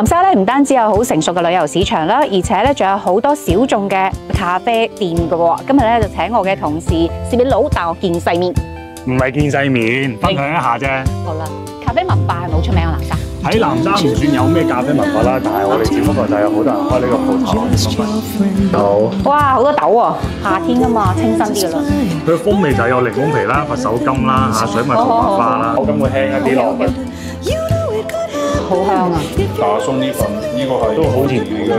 唔單止有好成熟嘅旅遊市場啦，而且咧仲有好多小眾嘅咖啡店嘅喎。今日咧就請我嘅同事攝影佬帶我見世面。唔係見世面，分享一下啫。好啦，咖啡文化係咪好出名啊？南沙喺南沙唔算有咩咖啡文化啦，但係我哋只不過就有好多人開呢個鋪頭咁樣。好，哇，好多豆喎，夏天噶嘛，清新啲噶啦。佢嘅風味就有檸檬皮啦、佛手柑啦、嚇水蜜桃麥花啦，口感會輕一啲落去。好香啊！打鬆呢份，呢個係都好甜味嘅。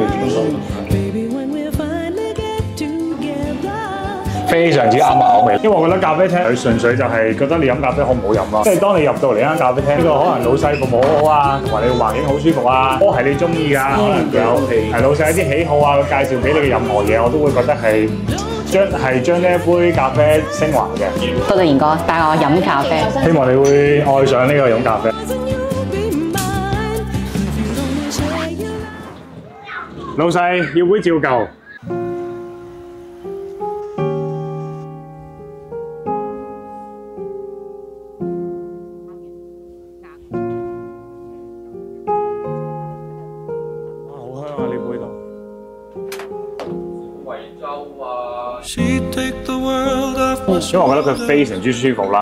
非常之啱我口味，因為我覺得咖啡廳佢純粹就係覺得你飲咖啡好唔好飲咯。即係當你入到嚟間咖啡廳，呢個可能老細服務好好啊，同埋你環境好舒服啊，都係你中意噶。可能有係老細一啲喜好啊，佢介紹俾你嘅任何嘢，我都會覺得係將係將呢一杯咖啡升華嘅。多謝賢哥帶我飲咖啡。希望你會愛上呢個飲咖啡。老細要杯照舊。哇，好香啊！呢杯度。惠州啊，She'd take the world off my 因為我覺得佢非常之舒服啦。